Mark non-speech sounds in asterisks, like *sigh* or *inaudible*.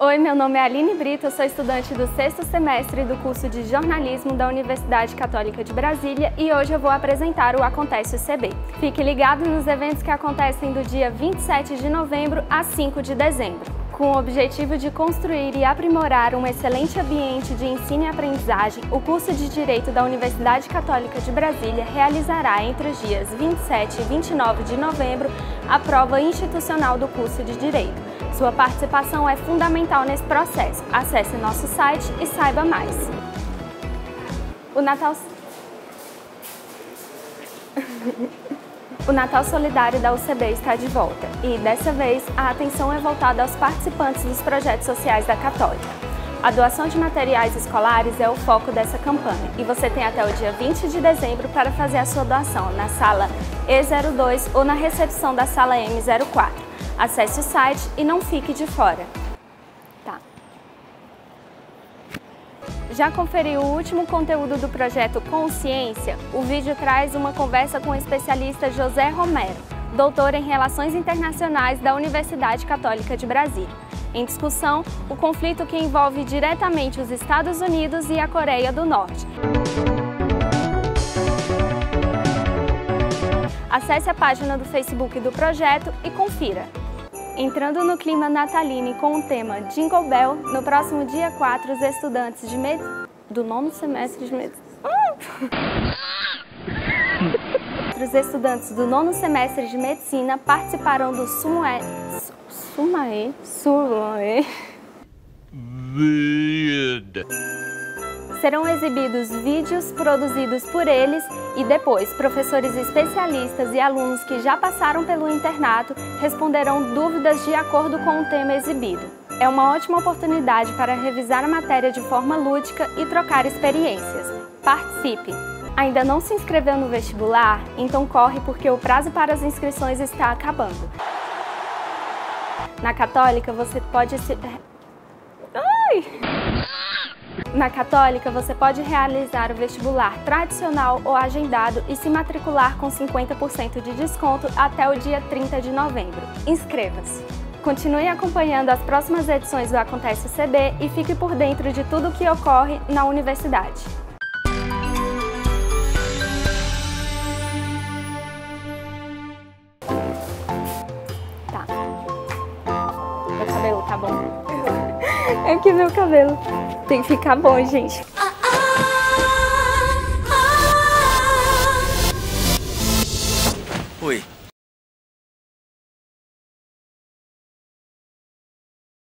Oi, meu nome é Aline Brito, eu sou estudante do sexto semestre do curso de jornalismo da Universidade Católica de Brasília e hoje eu vou apresentar o Acontece CB. Fique ligado nos eventos que acontecem do dia 27 de novembro a 5 de dezembro. Com o objetivo de construir e aprimorar um excelente ambiente de ensino e aprendizagem, o curso de Direito da Universidade Católica de Brasília realizará entre os dias 27 e 29 de novembro a prova institucional do curso de Direito. Sua participação é fundamental nesse processo. Acesse nosso site e saiba mais. O Natal... *laughs* O Natal Solidário da UCB está de volta e, dessa vez, a atenção é voltada aos participantes dos projetos sociais da Católica. A doação de materiais escolares é o foco dessa campanha e você tem até o dia 20 de dezembro para fazer a sua doação na sala E02 ou na recepção da sala M04. Acesse o site e não fique de fora. Tá. Já conferiu o último conteúdo do projeto Consciência? O vídeo traz uma conversa com o especialista José Romero, doutor em Relações Internacionais da Universidade Católica de Brasília. Em discussão, o conflito que envolve diretamente os Estados Unidos e a Coreia do Norte. Acesse a página do Facebook do projeto e confira. Entrando no clima natalino com o tema Jingle Bell, no próximo dia 4, os estudantes de med... do nono semestre de medicina... *laughs* os estudantes do nono semestre de medicina participarão do Sumae... Sumae? Sumae... Serão exibidos vídeos produzidos por eles e depois professores especialistas e alunos que já passaram pelo internato responderão dúvidas de acordo com o tema exibido. É uma ótima oportunidade para revisar a matéria de forma lúdica e trocar experiências. Participe! Ainda não se inscreveu no vestibular? Então corre porque o prazo para as inscrições está acabando. Na Católica você pode se... Ai! Na Católica, você pode realizar o vestibular tradicional ou agendado e se matricular com 50% de desconto até o dia 30 de novembro. Inscreva-se! Continue acompanhando as próximas edições do Acontece CB e fique por dentro de tudo o que ocorre na universidade. Tá. Meu cabelo tá bom? É que meu cabelo tem que ficar bom, gente. Oi.